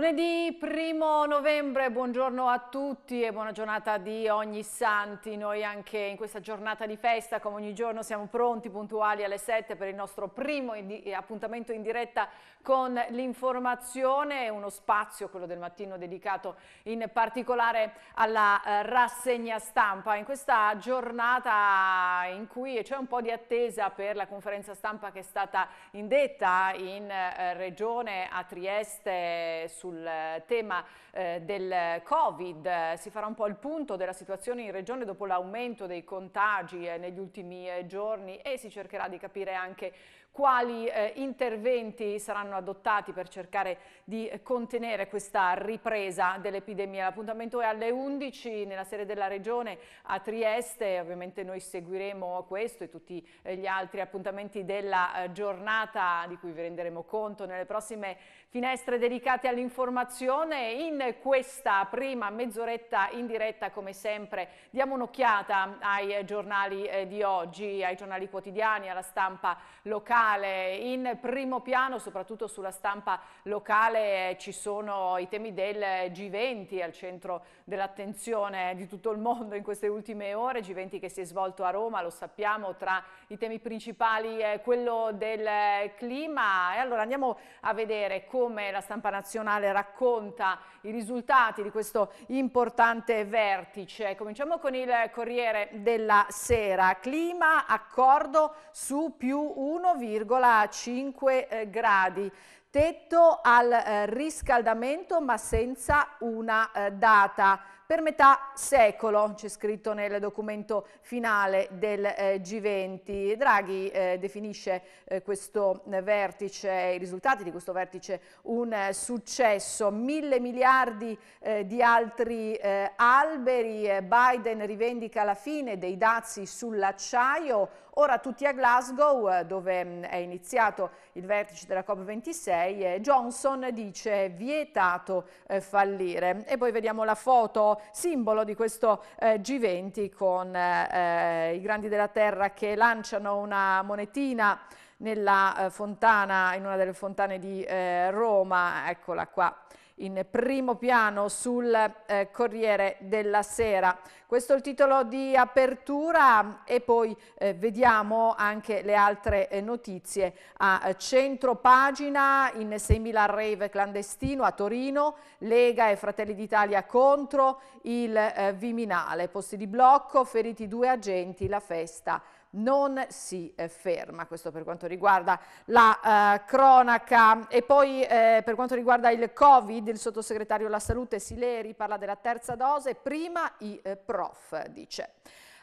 Lunedì 1 novembre, buongiorno a tutti e buona giornata di ogni santi. Noi anche in questa giornata di festa, come ogni giorno, siamo pronti, puntuali alle 7 per il nostro primo appuntamento in diretta con l'informazione, uno spazio, quello del mattino, dedicato in particolare alla eh, rassegna stampa. In questa giornata in cui c'è un po' di attesa per la conferenza stampa che è stata indetta in eh, regione a Trieste sul tema eh, del Covid. Si farà un po' il punto della situazione in regione dopo l'aumento dei contagi eh, negli ultimi eh, giorni e si cercherà di capire anche quali eh, interventi saranno adottati per cercare di contenere questa ripresa dell'epidemia. L'appuntamento è alle 11 nella sede della Regione a Trieste, ovviamente noi seguiremo questo e tutti eh, gli altri appuntamenti della eh, giornata di cui vi renderemo conto nelle prossime finestre dedicate all'informazione. In questa prima mezz'oretta in diretta, come sempre, diamo un'occhiata ai giornali eh, di oggi, ai giornali quotidiani, alla stampa locale locale. In primo piano, soprattutto sulla stampa locale, ci sono i temi del G20 al centro dell'attenzione di tutto il mondo in queste ultime ore. G20 che si è svolto a Roma, lo sappiamo, tra i temi principali è quello del clima. E allora andiamo a vedere come la stampa nazionale racconta i risultati di questo importante vertice. Cominciamo con il Corriere della Sera. Clima, accordo su più 1,5 1,5 eh, gradi. Tetto al eh, riscaldamento ma senza una eh, data per metà secolo, c'è scritto nel documento finale del eh, G20. Draghi eh, definisce eh, questo vertice, i risultati di questo vertice un successo, mille miliardi di altri alberi, Biden rivendica la fine dei dazi sull'acciaio, ora tutti a Glasgow dove mh, è iniziato il vertice della COP26 Johnson dice vietato fallire e poi vediamo la foto simbolo di questo eh, G20 con eh, i grandi della terra che lanciano una monetina nella eh, fontana, in una delle fontane di eh, Roma, eccola qua in primo piano sul eh, Corriere della Sera. Questo è il titolo di apertura e poi eh, vediamo anche le altre eh, notizie. A centro pagina in 6.000 rave clandestino a Torino, Lega e Fratelli d'Italia contro il eh, Viminale. Posti di blocco, feriti due agenti, la festa non si eh, ferma, questo per quanto riguarda la eh, cronaca. E poi eh, per quanto riguarda il Covid il sottosegretario alla salute Sileri parla della terza dose, prima i eh, prof dice.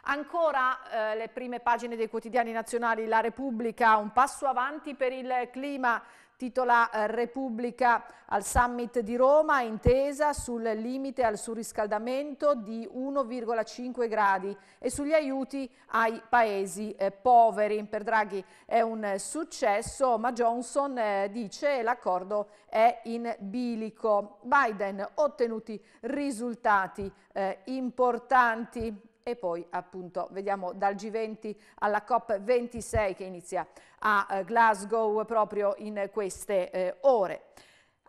Ancora eh, le prime pagine dei quotidiani nazionali, La Repubblica, un passo avanti per il clima, titola eh, Repubblica al summit di Roma, intesa sul limite al surriscaldamento di 1,5 gradi e sugli aiuti ai paesi eh, poveri. Per Draghi è un successo, ma Johnson eh, dice l'accordo è in bilico. Biden ottenuti risultati eh, importanti e poi appunto vediamo dal G20 alla COP26 che inizia a eh, Glasgow proprio in queste eh, ore.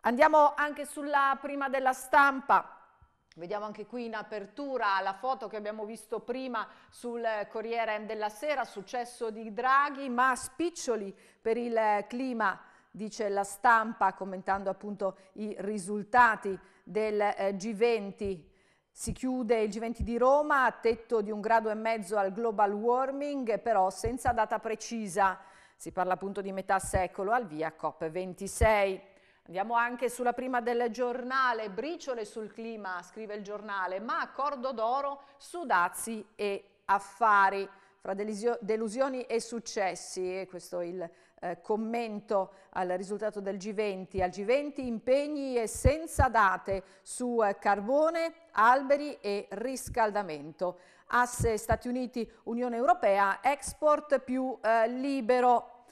Andiamo anche sulla prima della stampa. Vediamo anche qui in apertura la foto che abbiamo visto prima sul Corriere della Sera, successo di Draghi, ma spiccioli per il clima, dice la stampa, commentando appunto i risultati del eh, G20 si chiude il G20 di Roma a tetto di un grado e mezzo al global warming, però senza data precisa. Si parla appunto di metà secolo al via COP26. Andiamo anche sulla prima del giornale, briciole sul clima, scrive il giornale, ma accordo d'oro su dazi e affari fra delusioni e successi, questo è il eh, commento al risultato del G20, al G20 impegni e senza date su eh, carbone, alberi e riscaldamento. Asse Stati Uniti, Unione Europea, export più eh, libero.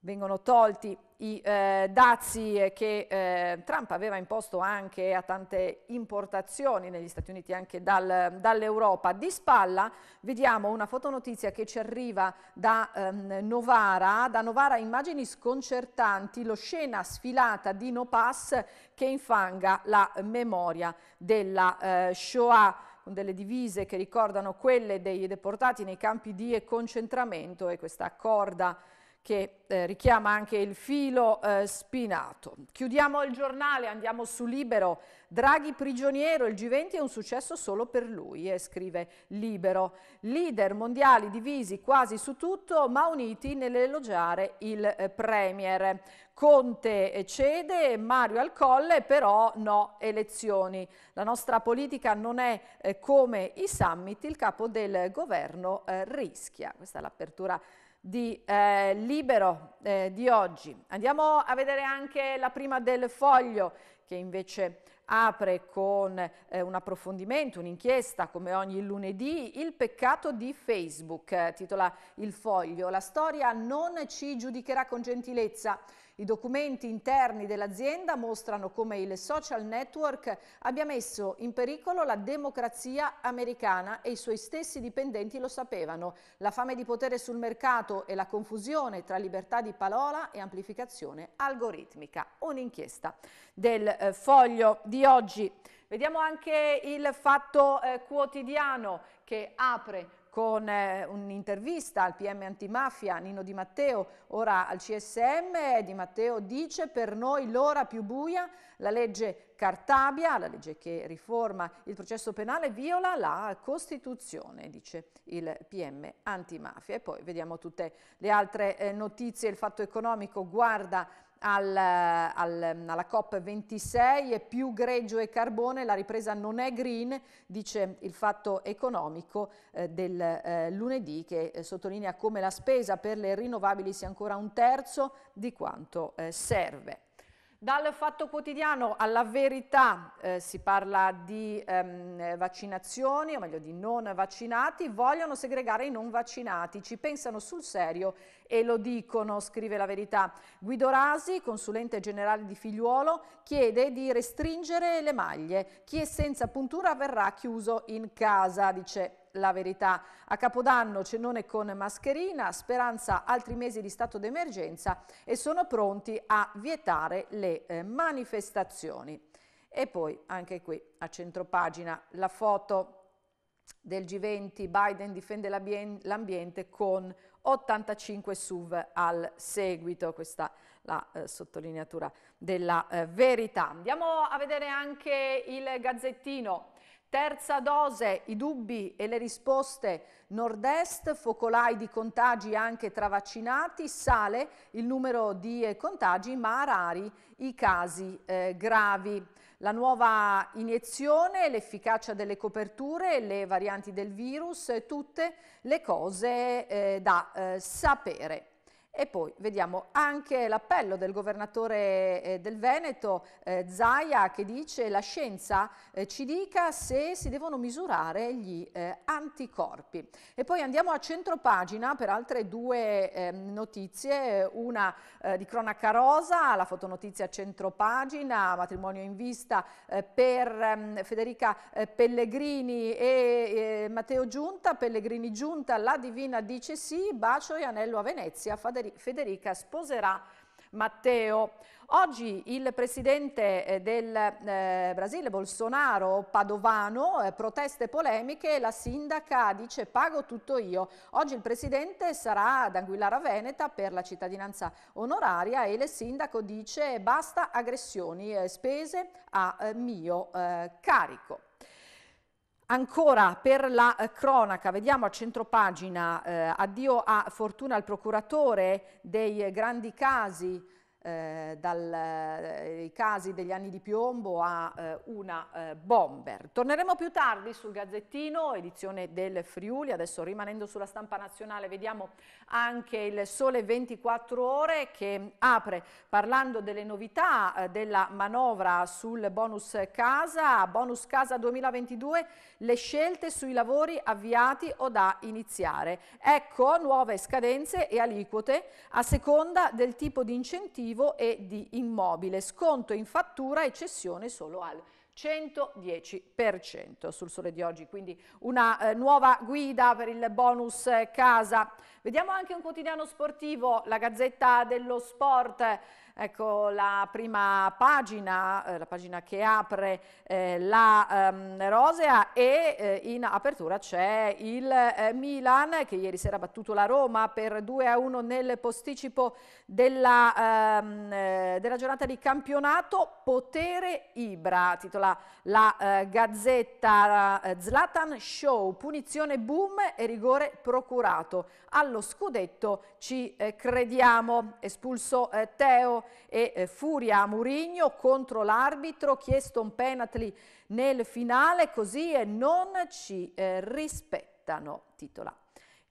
Vengono tolti i eh, dazi che eh, Trump aveva imposto anche a tante importazioni negli Stati Uniti anche dal, dall'Europa. Di spalla vediamo una fotonotizia che ci arriva da ehm, Novara, da Novara immagini sconcertanti, lo scena sfilata di No Pass che infanga la memoria della eh, Shoah con delle divise che ricordano quelle dei deportati nei campi di concentramento e questa corda che eh, richiama anche il filo eh, spinato. Chiudiamo il giornale, andiamo su Libero. Draghi prigioniero, il G20 è un successo solo per lui, eh, scrive Libero. Leader mondiali divisi quasi su tutto, ma uniti nell'elogiare il eh, Premier. Conte eh, cede, Mario al colle, però no elezioni. La nostra politica non è eh, come i summit, il capo del governo rischia. Questa è l'apertura di eh, Libero eh, di oggi. Andiamo a vedere anche la prima del foglio che invece apre con eh, un approfondimento, un'inchiesta come ogni lunedì, il peccato di Facebook, eh, titola il foglio. La storia non ci giudicherà con gentilezza. I documenti interni dell'azienda mostrano come il social network abbia messo in pericolo la democrazia americana e i suoi stessi dipendenti lo sapevano. La fame di potere sul mercato e la confusione tra libertà di parola e amplificazione algoritmica. Un'inchiesta del eh, foglio di oggi. Vediamo anche il fatto eh, quotidiano che apre con eh, un'intervista al PM antimafia Nino Di Matteo, ora al CSM. Di Matteo dice per noi l'ora più buia, la legge Cartabia, la legge che riforma il processo penale, viola la Costituzione, dice il PM antimafia. E poi vediamo tutte le altre eh, notizie, il fatto economico guarda al, al, alla COP26 è più greggio e carbone, la ripresa non è green, dice il fatto economico eh, del eh, lunedì che eh, sottolinea come la spesa per le rinnovabili sia ancora un terzo di quanto eh, serve. Dal Fatto Quotidiano alla Verità eh, si parla di ehm, vaccinazioni, o meglio di non vaccinati, vogliono segregare i non vaccinati, ci pensano sul serio e lo dicono, scrive la Verità. Guido Rasi, consulente generale di Figliuolo, chiede di restringere le maglie. Chi è senza puntura verrà chiuso in casa, dice la verità. A Capodanno cenone con mascherina, speranza altri mesi di stato d'emergenza e sono pronti a vietare le eh, manifestazioni. E poi anche qui a centropagina la foto del G20, Biden difende l'ambiente con 85 SUV al seguito, questa la eh, sottolineatura della eh, verità. Andiamo a vedere anche il Gazzettino Terza dose, i dubbi e le risposte nord-est, focolai di contagi anche tra vaccinati, sale il numero di eh, contagi ma rari i casi eh, gravi. La nuova iniezione, l'efficacia delle coperture, le varianti del virus, tutte le cose eh, da eh, sapere. E poi vediamo anche l'appello del governatore eh, del Veneto, eh, Zaia, che dice la scienza eh, ci dica se si devono misurare gli eh, anticorpi. E poi andiamo a centropagina per altre due ehm, notizie, una eh, di cronaca rosa, la fotonotizia centropagina, matrimonio in vista eh, per ehm, Federica Pellegrini e Matteo Giunta, Pellegrini Giunta, la divina dice sì, bacio e anello a Venezia, Federica Federica sposerà Matteo. Oggi il presidente eh, del eh, Brasile, Bolsonaro, Padovano, eh, proteste polemiche, la sindaca dice pago tutto io. Oggi il presidente sarà ad Anguillara Veneta per la cittadinanza onoraria e il sindaco dice basta aggressioni, eh, spese a eh, mio eh, carico. Ancora per la eh, cronaca, vediamo a centropagina, eh, addio a Fortuna al procuratore dei grandi casi eh, dai eh, casi degli anni di piombo a eh, una eh, bomber. Torneremo più tardi sul Gazzettino, edizione del Friuli, adesso rimanendo sulla stampa nazionale vediamo anche il Sole 24 Ore che apre parlando delle novità eh, della manovra sul bonus casa, bonus casa 2022, le scelte sui lavori avviati o da iniziare. Ecco nuove scadenze e aliquote a seconda del tipo di incentivo attivo e di immobile, sconto in fattura e cessione solo al 110% sul sole di oggi, quindi una eh, nuova guida per il bonus casa. Vediamo anche un quotidiano sportivo, la Gazzetta dello Sport, Ecco la prima pagina, eh, la pagina che apre eh, la ehm, Rosea e eh, in apertura c'è il eh, Milan che ieri sera ha battuto la Roma per 2 a 1 nel posticipo della, ehm, eh, della giornata di campionato. Potere Ibra, titola la Gazzetta Zlatan Show, punizione boom e rigore procurato. Allo scudetto ci crediamo, espulso Teo e eh, furia a Murigno contro l'arbitro, chiesto un penalty nel finale così e non ci eh, rispettano, titola.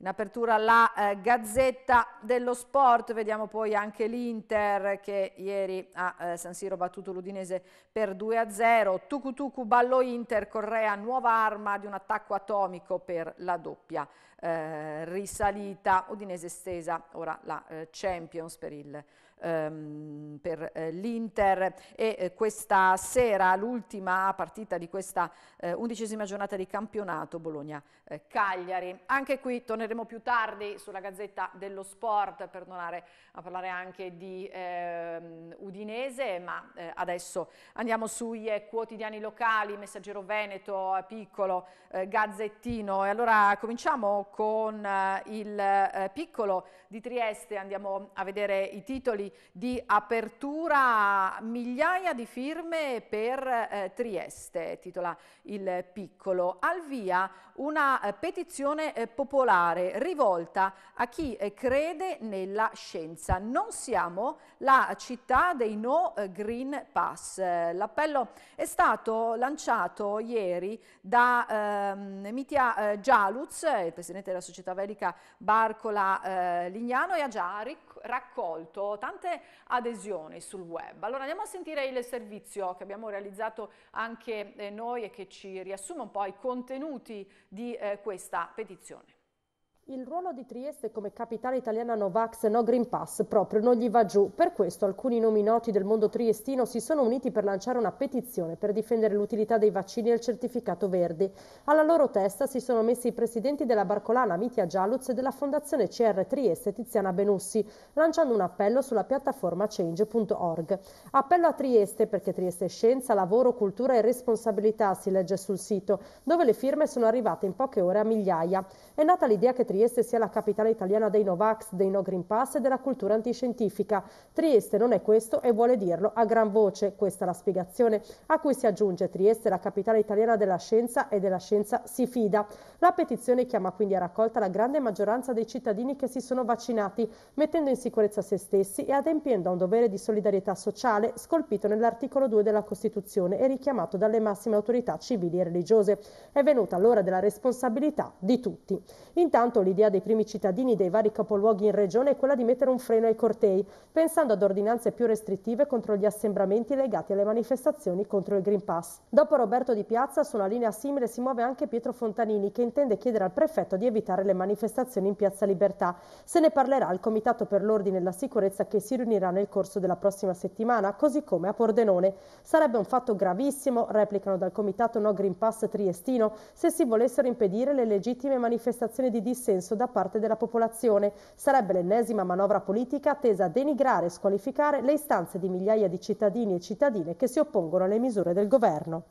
In apertura la eh, Gazzetta dello Sport, vediamo poi anche l'Inter che ieri a eh, San Siro battuto l'Udinese per 2-0, Tucu Tucu ballo Inter, Correa nuova arma di un attacco atomico per la doppia eh, risalita, Udinese stesa, ora la eh, Champions per il ehm, per eh, l'Inter. E eh, questa sera l'ultima partita di questa eh, undicesima giornata di campionato Bologna-Cagliari. Eh, anche qui torneremo più tardi sulla Gazzetta dello Sport per tornare a parlare anche di ehm, Udinese, ma eh, adesso andiamo sui eh, quotidiani locali, Messaggero Veneto, Piccolo, Gazzettino. E allora cominciamo con il Piccolo di Trieste, andiamo a vedere i titoli di apertura migliaia di firme per eh, Trieste, titola il piccolo. Al via una eh, petizione eh, popolare rivolta a chi eh, crede nella scienza. Non siamo la città dei no eh, Green Pass. L'appello è stato lanciato ieri da ehm, Mitia Gialuz, il presidente della società velica Barcola Lignano, e ha già raccolto tante adesioni sul web. Allora andiamo a sentire il servizio che abbiamo realizzato anche eh, noi e che ci riassume un po' i contenuti di eh, questa petizione. Il ruolo di Trieste come capitale italiana Novax No Green Pass proprio non gli va giù. Per questo alcuni nomi noti del mondo triestino si sono uniti per lanciare una petizione per difendere l'utilità dei vaccini e il certificato verde. Alla loro testa si sono messi i presidenti della Barcolana Mitia Gialuz e della Fondazione CR Trieste Tiziana Benussi, lanciando un appello sulla piattaforma change.org. Appello a Trieste perché Trieste è scienza, lavoro, cultura e responsabilità, si legge sul sito, dove le firme sono arrivate in poche ore a migliaia. È nata l'idea che Trieste Trieste sia la capitale italiana dei Novax, dei No Green Pass e della cultura antiscientifica. Trieste non è questo e vuole dirlo a gran voce. Questa è la spiegazione a cui si aggiunge Trieste la capitale italiana della scienza e della scienza si fida. La petizione chiama quindi a raccolta la grande maggioranza dei cittadini che si sono vaccinati, mettendo in sicurezza se stessi e adempiendo a un dovere di solidarietà sociale scolpito nell'articolo 2 della Costituzione e richiamato dalle massime autorità civili e religiose. È venuta l'ora della responsabilità di tutti. Intanto l'idea dei primi cittadini dei vari capoluoghi in regione è quella di mettere un freno ai cortei, pensando ad ordinanze più restrittive contro gli assembramenti legati alle manifestazioni contro il Green Pass. Dopo Roberto Di Piazza, su una linea simile si muove anche Pietro Fontanini, che intende chiedere al prefetto di evitare le manifestazioni in Piazza Libertà. Se ne parlerà al Comitato per l'Ordine e la Sicurezza che si riunirà nel corso della prossima settimana, così come a Pordenone. Sarebbe un fatto gravissimo, replicano dal Comitato No Green Pass triestino, se si volessero impedire le legittime manifestazioni di dissenso consenso da parte della popolazione. Sarebbe l'ennesima manovra politica tesa a denigrare e squalificare le istanze di migliaia di cittadini e cittadine che si oppongono alle misure del governo.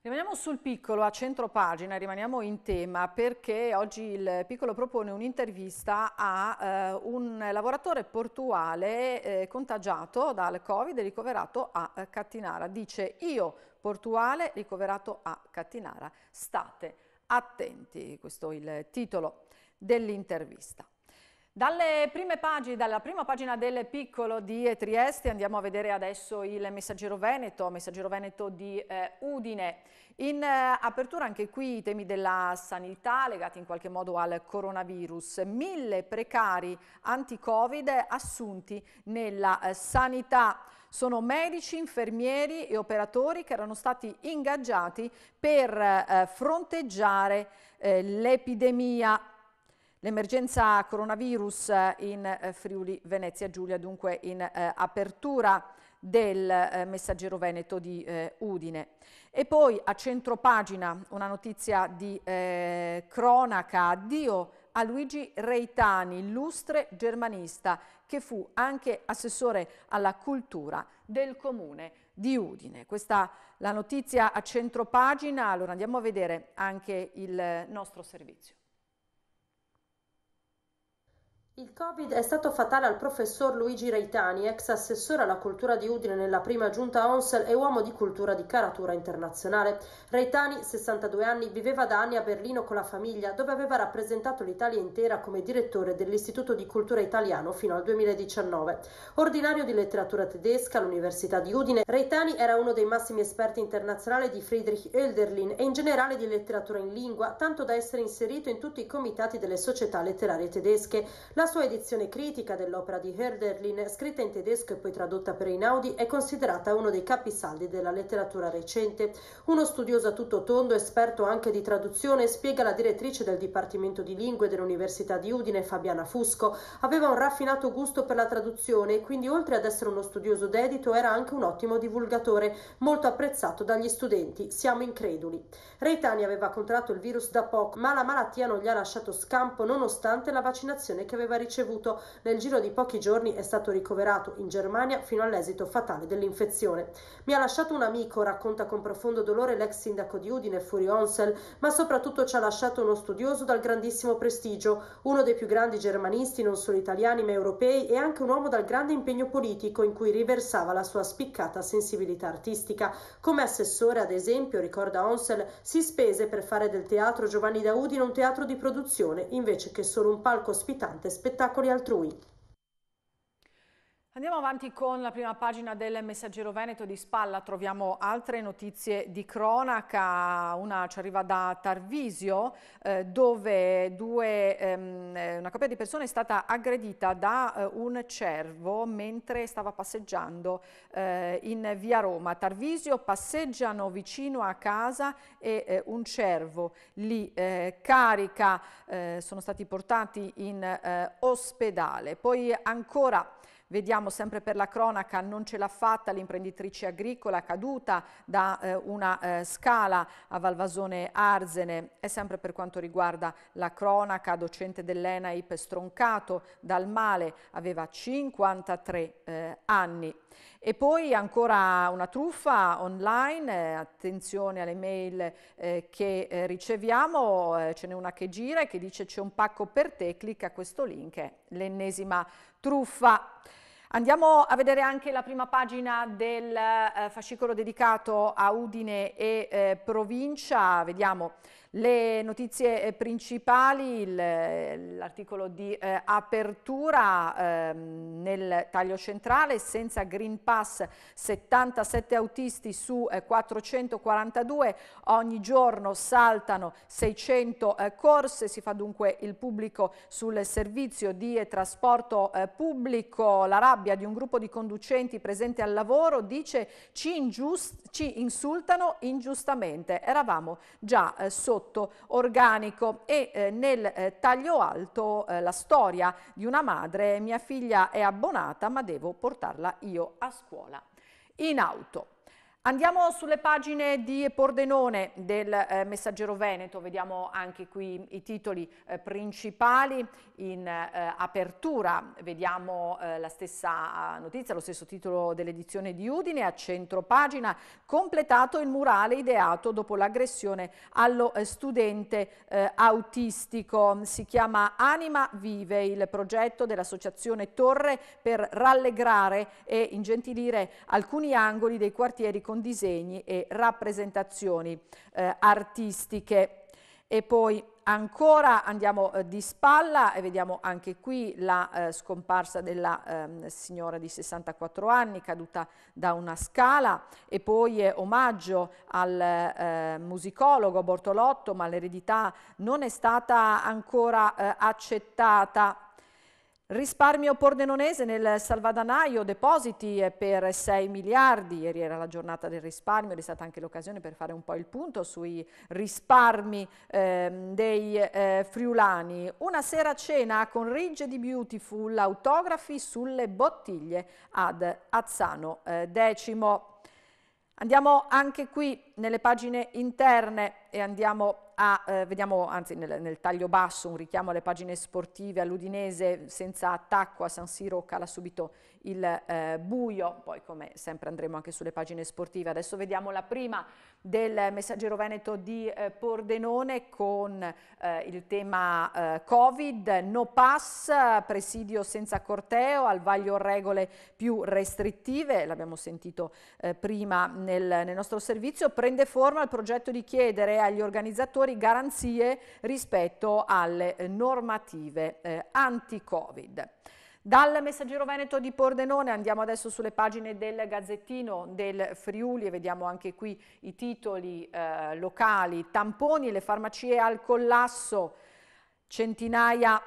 Rimaniamo sul piccolo, a centro pagina, rimaniamo in tema perché oggi il piccolo propone un'intervista a eh, un lavoratore portuale eh, contagiato dal Covid e ricoverato a Cattinara. Dice io portuale ricoverato a Cattinara, state attenti, questo è il titolo dell'intervista. Dalle prime pagine, dalla prima pagina del piccolo di Trieste andiamo a vedere adesso il Messaggero Veneto, Messaggero Veneto di eh, Udine. In eh, apertura anche qui i temi della sanità legati in qualche modo al coronavirus. Mille precari anti-Covid assunti nella eh, sanità. Sono medici, infermieri e operatori che erano stati ingaggiati per eh, fronteggiare eh, l'epidemia l'emergenza coronavirus in eh, Friuli Venezia Giulia, dunque in eh, apertura del eh, Messaggero Veneto di eh, Udine. E poi a centro pagina una notizia di eh, cronaca, addio a Luigi Reitani, illustre germanista, che fu anche assessore alla cultura del comune di Udine. Questa la notizia a centro pagina, allora andiamo a vedere anche il nostro servizio. Il Covid è stato fatale al professor Luigi Reitani, ex assessore alla cultura di Udine nella prima giunta Onsel e uomo di cultura di caratura internazionale. Reitani, 62 anni, viveva da anni a Berlino con la famiglia, dove aveva rappresentato l'Italia intera come direttore dell'Istituto di Cultura Italiano fino al 2019. Ordinario di letteratura tedesca all'Università di Udine, Reitani era uno dei massimi esperti internazionali di Friedrich Hölderlin e in generale di letteratura in lingua, tanto da essere inserito in tutti i comitati delle società letterarie tedesche. La la sua edizione critica dell'opera di Hölderlin, scritta in tedesco e poi tradotta per Einaudi, è considerata uno dei capisaldi della letteratura recente. Uno studioso a tutto tondo, esperto anche di traduzione, spiega la direttrice del Dipartimento di Lingue dell'Università di Udine, Fabiana Fusco, aveva un raffinato gusto per la traduzione e quindi oltre ad essere uno studioso dedito era anche un ottimo divulgatore, molto apprezzato dagli studenti. Siamo increduli. Reitani aveva contratto il virus da poco, ma la malattia non gli ha lasciato scampo nonostante la vaccinazione che aveva aveva ricevuto. Nel giro di pochi giorni è stato ricoverato in Germania fino all'esito fatale dell'infezione. Mi ha lasciato un amico, racconta con profondo dolore l'ex sindaco di Udine, Furio Onsel, ma soprattutto ci ha lasciato uno studioso dal grandissimo prestigio, uno dei più grandi germanisti, non solo italiani ma europei, e anche un uomo dal grande impegno politico in cui riversava la sua spiccata sensibilità artistica. Come assessore, ad esempio, ricorda Onsel, si spese per fare del teatro Giovanni da Udine un teatro di produzione invece che solo un palco ospitante spettacoli altrui. Andiamo avanti con la prima pagina del Messaggero Veneto di Spalla, troviamo altre notizie di cronaca, una ci arriva da Tarvisio eh, dove due, ehm, eh, una coppia di persone è stata aggredita da eh, un cervo mentre stava passeggiando eh, in via Roma. Tarvisio passeggiano vicino a casa e eh, un cervo li eh, carica, sono stati portati in ospedale. Poi ancora Vediamo sempre per la cronaca, non ce l'ha fatta l'imprenditrice agricola caduta da eh, una eh, scala a Valvasone Arzene e sempre per quanto riguarda la cronaca, docente dell'ENAIP stroncato dal male, aveva 53 eh, anni. E poi ancora una truffa online, eh, attenzione alle mail eh, che eh, riceviamo, eh, ce n'è una che gira e che dice c'è un pacco per te, clicca questo link, è l'ennesima truffa. Andiamo a vedere anche la prima pagina del eh, fascicolo dedicato a Udine e provincia, vediamo le notizie eh, principali, l'articolo di eh, apertura eh, nel taglio centrale, senza Green Pass 77 autisti su eh, 442, ogni giorno saltano 600 eh, corse, si fa dunque il pubblico sul servizio di eh, trasporto pubblico, la rabbia di un gruppo di conducenti presente al lavoro dice ci, ci insultano ingiustamente, eravamo già sotto prodotto organico e eh, nel eh, taglio alto eh, la storia di una madre, mia figlia è abbonata ma devo portarla io a scuola in auto. Andiamo sulle pagine di Pordenone del eh, Messaggero Veneto, vediamo anche qui i titoli eh, principali in eh, apertura, vediamo eh, la stessa notizia, lo stesso titolo dell'edizione di Udine, a centro pagina, completato il murale ideato dopo l'aggressione allo eh, studente eh, autistico, si chiama Anima Vive, il progetto dell'associazione Torre per rallegrare e ingentilire alcuni angoli dei quartieri con disegni e rappresentazioni eh, artistiche. E poi ancora andiamo eh, di spalla e vediamo anche qui la eh, scomparsa della eh, signora di 64 anni caduta da una scala e poi eh, omaggio al eh, musicologo Bortolotto ma l'eredità non è stata ancora eh, accettata Risparmio pordenonese nel salvadanaio, depositi per 6 miliardi, ieri era la giornata del risparmio, è stata anche l'occasione per fare un po' il punto sui risparmi eh, dei eh, friulani. Una sera cena con Ridge di Beautiful, autografi sulle bottiglie ad Azzano eh. Andiamo anche qui nelle pagine interne e andiamo a, eh, vediamo anzi nel, nel, taglio basso un richiamo alle pagine sportive all'Udinese senza attacco a San Siro cala subito il eh, buio, poi come sempre andremo anche sulle pagine sportive. Adesso vediamo la prima del Messaggero Veneto di eh, Pordenone con eh, il tema eh, Covid, no pass, presidio senza corteo, al vaglio regole più restrittive, l'abbiamo sentito eh, prima nel, nel nostro servizio, prende forma il progetto di chiedere agli organizzatori garanzie rispetto alle normative eh, anti-Covid. Dal Messaggero Veneto di Pordenone andiamo adesso sulle pagine del Gazzettino del Friuli e vediamo anche qui i titoli eh, locali. Tamponi, le farmacie al collasso, centinaia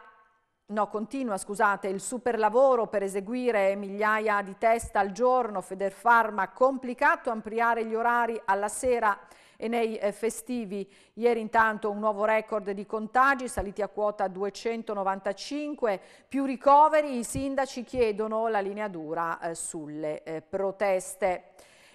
No, continua, scusate, il super lavoro per eseguire migliaia di test al giorno, Federfarma, complicato ampliare gli orari alla sera e nei eh, festivi. Ieri intanto un nuovo record di contagi, saliti a quota 295, più ricoveri, i sindaci chiedono la linea dura eh, sulle eh, proteste.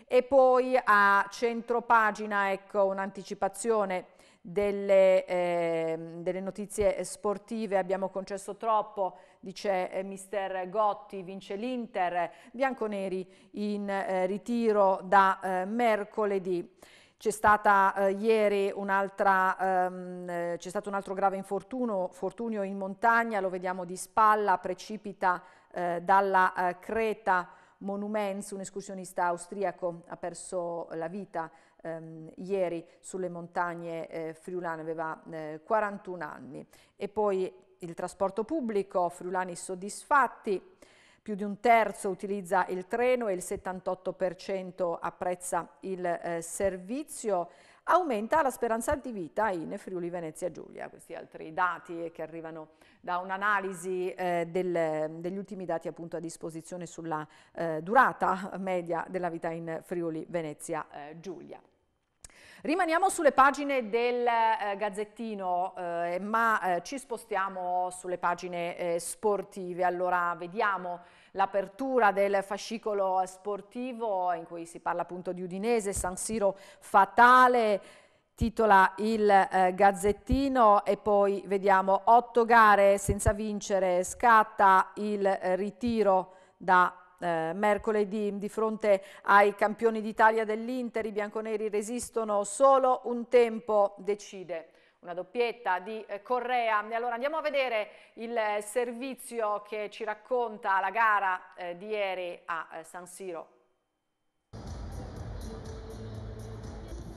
E poi a centro pagina, ecco un'anticipazione delle, eh, delle, notizie sportive, abbiamo concesso troppo, dice eh, mister Gotti, vince l'Inter, bianconeri in eh, ritiro da eh, mercoledì. C'è stata eh, ieri ehm, eh, stato un altro grave infortunio fortunio in montagna, lo vediamo di spalla, precipita eh, dalla eh, creta Monuments, un escursionista austriaco ha perso la vita ehm, ieri sulle montagne eh, friulane, aveva 41 eh, anni. E poi il trasporto pubblico, friulani soddisfatti, più di un terzo utilizza il treno e il 78% apprezza il eh, servizio. Aumenta la speranza di vita in Friuli Venezia Giulia. Questi altri dati che arrivano da un'analisi eh, degli ultimi dati appunto a disposizione sulla eh, durata media della vita in Friuli Venezia eh, Giulia. Rimaniamo sulle pagine del eh, Gazzettino, eh, ma eh, ci spostiamo sulle pagine eh, sportive. Allora vediamo l'apertura del fascicolo sportivo in cui si parla appunto di Udinese, San Siro fatale, titola il eh, Gazzettino e poi vediamo otto gare senza vincere, scatta il eh, ritiro da eh, mercoledì di fronte ai campioni d'Italia dell'Inter, i bianconeri resistono solo un tempo decide una doppietta di eh, Correa. E allora andiamo a vedere il eh, servizio che ci racconta la gara eh, di ieri a eh, San Siro.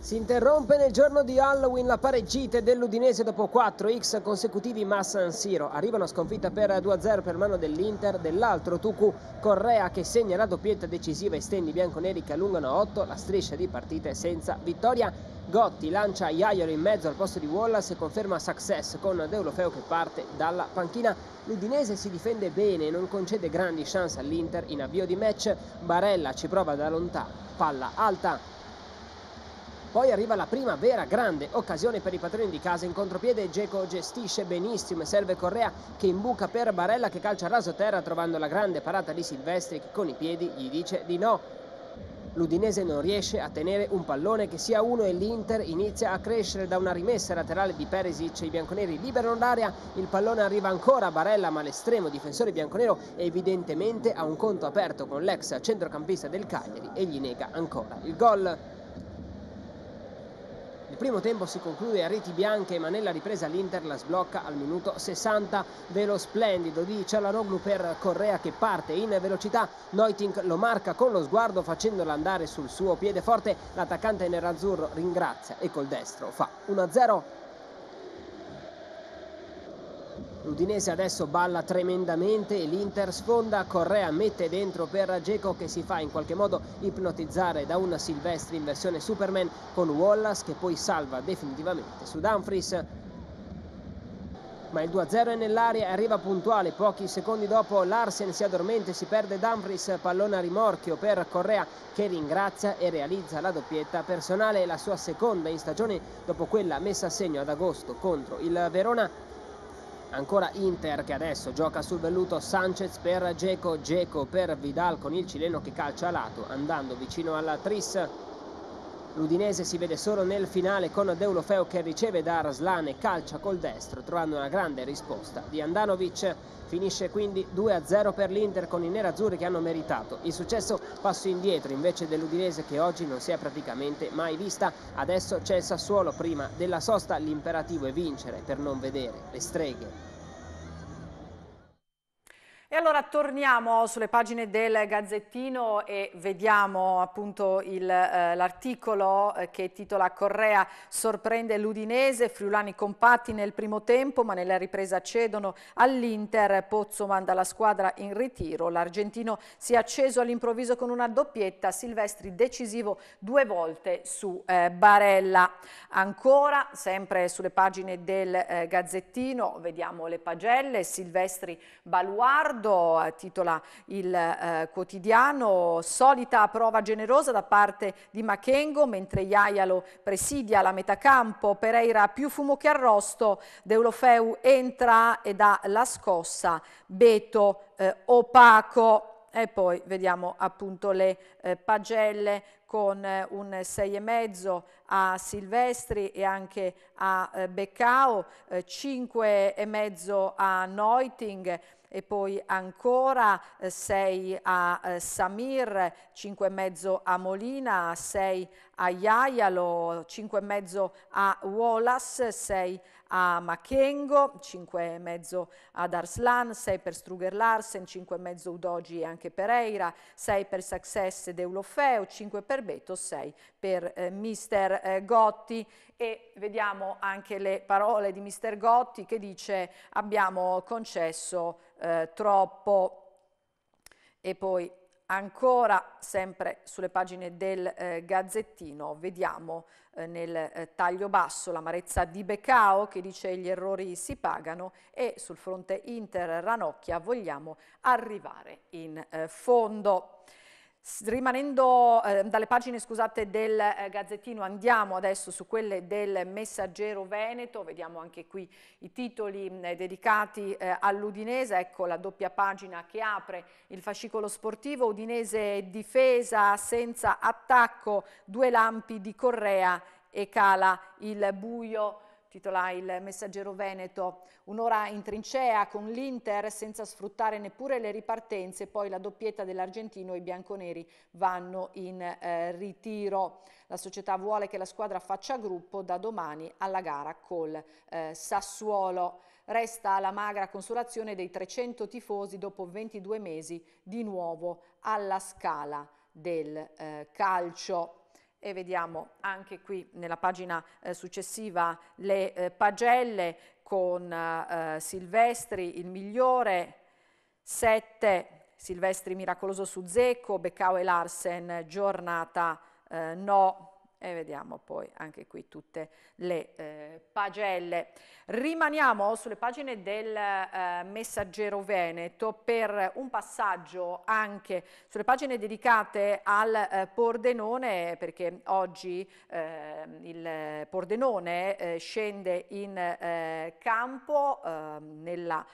Si interrompe nel giorno di Halloween la pareggite dell'Udinese dopo 4x consecutivi ma San Siro. Arriva una sconfitta per 2-0 per mano dell'Inter, dell'altro Tucu Correa che segna la doppietta decisiva e stendi bianconeri che allungano 8 la striscia di partite senza vittoria. Gotti lancia Iaiolo in mezzo al posto di Wallace e conferma success con Deulofeo che parte dalla panchina. L'Udinese si difende bene e non concede grandi chance all'Inter in avvio di match. Barella ci prova da lontano, palla alta poi arriva la prima vera grande occasione per i padroni di casa in contropiede Geco gestisce benissimo serve Correa che imbuca per Barella che calcia raso terra trovando la grande parata di Silvestri che con i piedi gli dice di no. L'Udinese non riesce a tenere un pallone che sia uno e l'Inter inizia a crescere da una rimessa laterale di Perisic. I bianconeri liberano l'area, il pallone arriva ancora a Barella ma l'estremo difensore bianconero evidentemente ha un conto aperto con l'ex centrocampista del Cagliari e gli nega ancora il gol. Il primo tempo si conclude a reti bianche ma nella ripresa l'Inter la sblocca al minuto 60. Velo splendido di Cialanoglu per Correa che parte in velocità. Neutink lo marca con lo sguardo facendolo andare sul suo piede forte. L'attaccante nerazzurro ringrazia e col destro fa 1-0. L'Udinese adesso balla tremendamente e l'Inter sfonda, Correa mette dentro per Geco che si fa in qualche modo ipnotizzare da un Silvestri in versione Superman con Wallace che poi salva definitivamente su Dumfries ma il 2-0 è nell'aria e arriva puntuale. Pochi secondi dopo Larsen si addormenta e si perde Dumfries, pallone a rimorchio per Correa che ringrazia e realizza la doppietta personale, la sua seconda in stagione dopo quella messa a segno ad agosto contro il Verona Ancora Inter che adesso gioca sul velluto Sanchez per Geco, Geco per Vidal con il cileno che calcia a lato andando vicino alla Tris. L'Udinese si vede solo nel finale con Deulofeo che riceve da Arslan e calcia col destro trovando una grande risposta di Andanovic. Finisce quindi 2-0 per l'Inter con i nerazzurri che hanno meritato il successo passo indietro invece dell'Udinese che oggi non si è praticamente mai vista. Adesso c'è il Sassuolo prima della sosta, l'imperativo è vincere per non vedere le streghe. E allora torniamo sulle pagine del Gazzettino e vediamo appunto eh, l'articolo eh, che titola Correa sorprende l'Udinese, Friulani compatti nel primo tempo ma nella ripresa cedono all'Inter, Pozzo manda la squadra in ritiro, l'argentino si è acceso all'improvviso con una doppietta, Silvestri decisivo due volte su eh, Barella. Ancora, sempre sulle pagine del eh, Gazzettino, vediamo le pagelle, Silvestri Baluardo, Leonardo, eh, titola il eh, quotidiano, solita prova generosa da parte di Machengo, mentre Iaialo presidia la metacampo, Pereira più fumo che arrosto, Deulofeu entra e dà la scossa, Beto eh, opaco, e poi vediamo appunto le eh, pagelle con eh, un 6,5 a Silvestri e anche a eh, Beccao, eh, 5,5 a Neuting, e poi ancora 6 eh, a eh, Samir, 5,5 a Molina, 6 a Iaialo, 5,5 a Wallace, 6 a Machengo, 5,5 ad Arslan, 6 per Struger Larsen, 5,5 Udogi e anche Pereira, 6 per Success ed Eulofeo, 5 per Beto, 6 per eh, Mister eh, Gotti. E vediamo anche le parole di Mister Gotti che dice abbiamo concesso eh, troppo. E poi ancora sempre sulle pagine del eh, Gazzettino vediamo eh, nel eh, taglio basso l'amarezza di Becao che dice gli errori si pagano e sul fronte Inter Ranocchia vogliamo arrivare in eh, fondo. Rimanendo eh, dalle pagine scusate, del eh, Gazzettino andiamo adesso su quelle del Messaggero Veneto, vediamo anche qui i titoli eh, dedicati all'Udinese, ecco la doppia pagina che apre il fascicolo sportivo, Udinese difesa senza attacco, due lampi di Correa e cala il buio titola il Messaggero Veneto, un'ora in trincea con l'Inter senza sfruttare neppure le ripartenze, poi la doppietta dell'Argentino e i bianconeri vanno in eh, ritiro. La società vuole che la squadra faccia gruppo da domani alla gara col eh, Sassuolo. Resta la magra consolazione dei 300 tifosi dopo 22 mesi di nuovo alla scala del eh, calcio e vediamo anche qui nella pagina eh, successiva le eh, pagelle con eh, Silvestri, il migliore, 7 Silvestri miracoloso su Zecco, Beccao e Larsen, giornata eh, no, e vediamo poi anche qui tutte le eh, pagelle. Rimaniamo sulle pagine del eh, Messaggero Veneto per un passaggio anche sulle pagine dedicate al eh, Pordenone perché oggi eh, il Pordenone eh, scende in eh, campo ehm, nella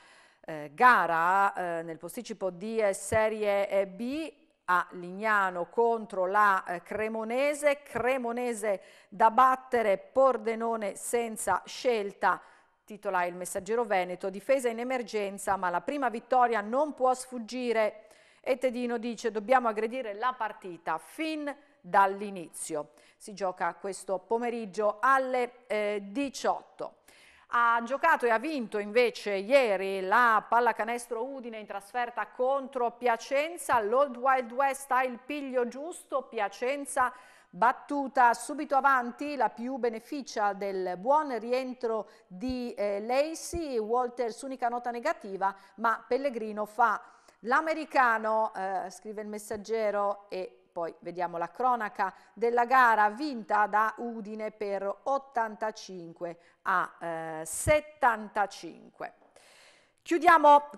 gara nel posticipo di Serie B a Lignano contro la eh, Cremonese, Cremonese da battere, Pordenone senza scelta, titola il Messaggero Veneto, difesa in emergenza ma la prima vittoria non può sfuggire e Tedino dice dobbiamo aggredire la partita fin dall'inizio. Si gioca questo pomeriggio alle eh, 18. Ha giocato e ha vinto invece ieri la pallacanestro Udine in trasferta contro Piacenza. L'Old Wild West ha il piglio giusto, Piacenza battuta subito avanti la più beneficia del buon rientro di eh, Lacey, Walters unica nota negativa, ma Pellegrino fa l'americano, eh, scrive il messaggero, e poi vediamo la cronaca della gara vinta da Udine per 85 a eh, 75. Chiudiamo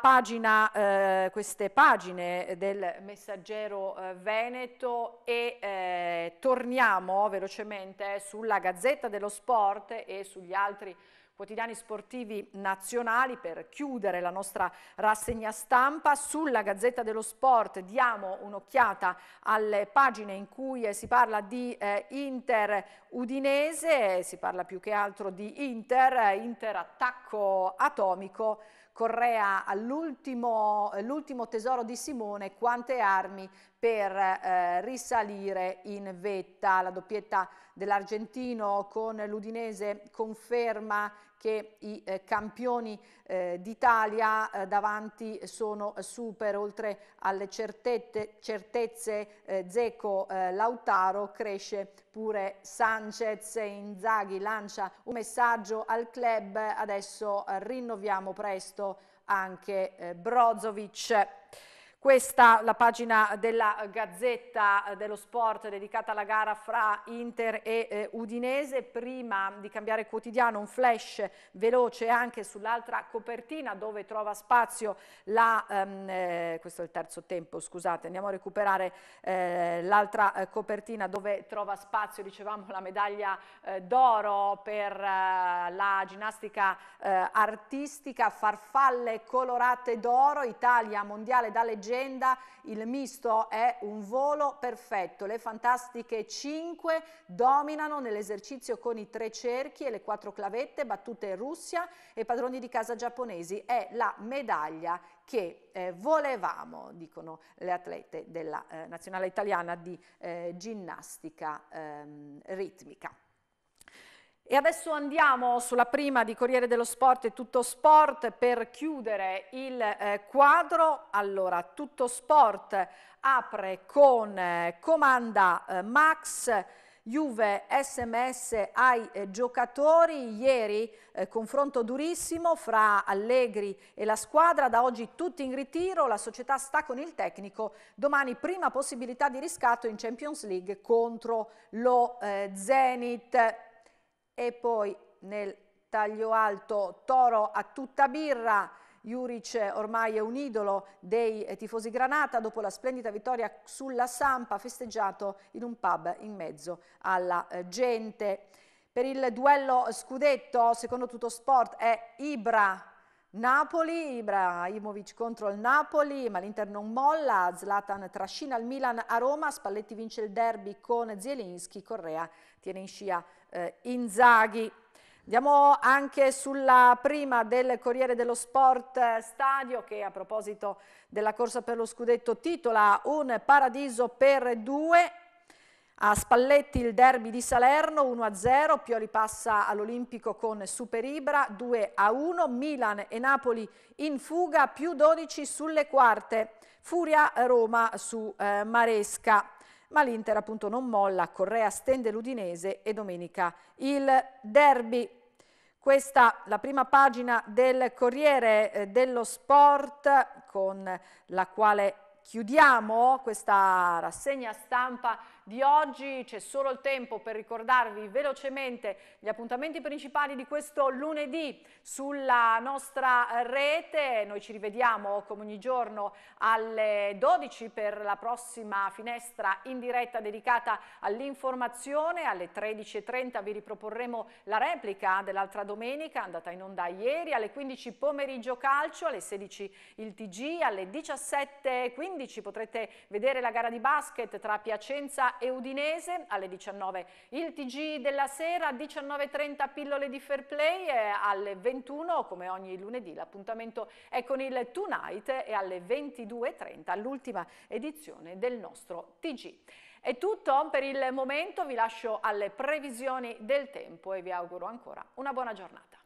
pagina, eh, queste pagine del Messaggero eh, Veneto e eh, torniamo velocemente sulla Gazzetta dello Sport e sugli altri quotidiani sportivi nazionali per chiudere la nostra rassegna stampa. Sulla Gazzetta dello Sport diamo un'occhiata alle pagine in cui eh, si parla di eh, Inter Udinese, si parla più che altro di Inter, Inter attacco atomico Correa all'ultimo tesoro di Simone, quante armi per eh, risalire in vetta. La doppietta dell'argentino con l'Udinese conferma che i eh, campioni eh, d'Italia eh, davanti sono super, oltre alle certette, certezze eh, Zeco eh, Lautaro, cresce pure Sanchez, Inzaghi lancia un messaggio al club, adesso eh, rinnoviamo presto anche Brozovic. Questa la pagina della Gazzetta dello Sport dedicata alla gara fra Inter e eh, Udinese. Prima di cambiare quotidiano un flash veloce anche sull'altra copertina dove trova spazio la, um, eh, questo è il terzo tempo, scusate, andiamo a recuperare eh, l'altra eh, copertina dove trova spazio, dicevamo, la medaglia eh, d'oro per la ginnastica artistica, farfalle colorate d'oro, Italia mondiale da leggenda leggenda, il misto è un volo perfetto. Le fantastiche 5 dominano nell'esercizio con i tre cerchi e le quattro clavette battute in Russia e padroni di casa giapponesi. È la medaglia che eh, volevamo, dicono le atlete della eh, nazionale italiana di eh, ginnastica ehm, ritmica. E adesso andiamo sulla prima di Corriere dello Sport e Tutto Sport per chiudere il eh, quadro. Allora, Tutto Sport apre con eh, comanda eh, Max, Juve sms ai eh, giocatori. Ieri eh, confronto durissimo fra Allegri e la squadra, da oggi tutti in ritiro, la società sta con il tecnico. Domani prima possibilità di riscatto in Champions League contro lo eh, Zenit e poi nel taglio alto Toro a tutta birra, Juric ormai è un idolo dei tifosi Granata. Dopo la splendida vittoria sulla Sampa festeggiato in un pub in mezzo alla eh, gente. Per il duello scudetto, secondo tutto sport, è Ibra. Napoli, Ibrahimovic contro il Napoli, ma l'Inter non molla, Zlatan trascina il Milan a Roma, Spalletti vince il derby con Zielinski, Correa tiene in scia eh, Inzaghi. Andiamo anche sulla prima del Corriere dello Sport Stadio che a proposito della corsa per lo scudetto titola Un paradiso per due. A Spalletti il derby di Salerno 1-0, Pioli passa all'Olimpico con Super Ibra 2-1, Milan e Napoli in fuga più 12 sulle quarte, Furia Roma su eh, Maresca ma l'Inter appunto non molla, Correa stende l'Udinese e domenica il derby. Questa la prima pagina del Corriere eh, dello Sport con la quale chiudiamo questa rassegna stampa di oggi. C'è solo il tempo per ricordarvi velocemente gli appuntamenti principali di questo lunedì sulla nostra rete. Noi ci rivediamo come ogni giorno alle 12 per la prossima finestra in diretta dedicata all'informazione. Alle 13.30 vi riproporremo la replica dell'altra domenica andata in onda ieri. Alle 15 pomeriggio calcio, alle 16 il TG, alle 17.15 potrete vedere la gara di basket tra Piacenza e Udinese, alle 19 il TG della sera, 19.30 pillole di fair play, e alle 21 come ogni lunedì l'appuntamento è con il Tonight e alle 22.30 l'ultima edizione del nostro TG. È tutto per il momento, vi lascio alle previsioni del tempo e vi auguro ancora una buona giornata.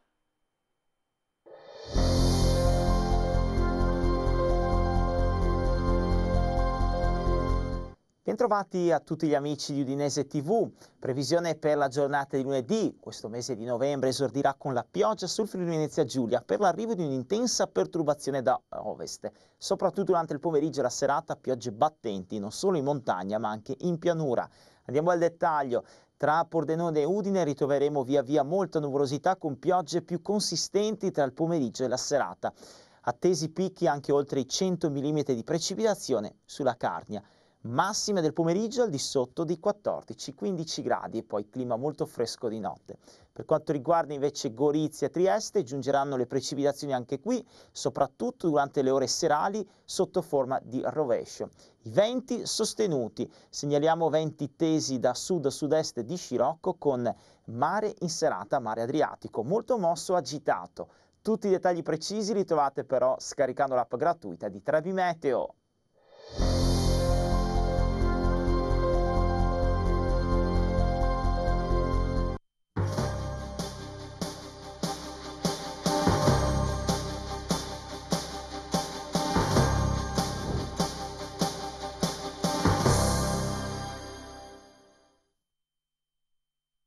Bentrovati a tutti gli amici di Udinese TV. Previsione per la giornata di lunedì. Questo mese di novembre esordirà con la pioggia sul Friuli Venezia Giulia per l'arrivo di un'intensa perturbazione da ovest. Soprattutto durante il pomeriggio e la serata piogge battenti, non solo in montagna ma anche in pianura. Andiamo al dettaglio. Tra Pordenone e Udine ritroveremo via via molta nuvolosità con piogge più consistenti tra il pomeriggio e la serata. Attesi picchi anche oltre i 100 mm di precipitazione sulla Carnia massime del pomeriggio al di sotto di 14-15 gradi e poi clima molto fresco di notte. Per quanto riguarda invece Gorizia e Trieste, giungeranno le precipitazioni anche qui, soprattutto durante le ore serali sotto forma di rovescio. I venti sostenuti, segnaliamo venti tesi da sud a sud-est di Scirocco con mare in serata, mare Adriatico, molto mosso agitato. Tutti i dettagli precisi li trovate però scaricando l'app gratuita di Trevi Meteo.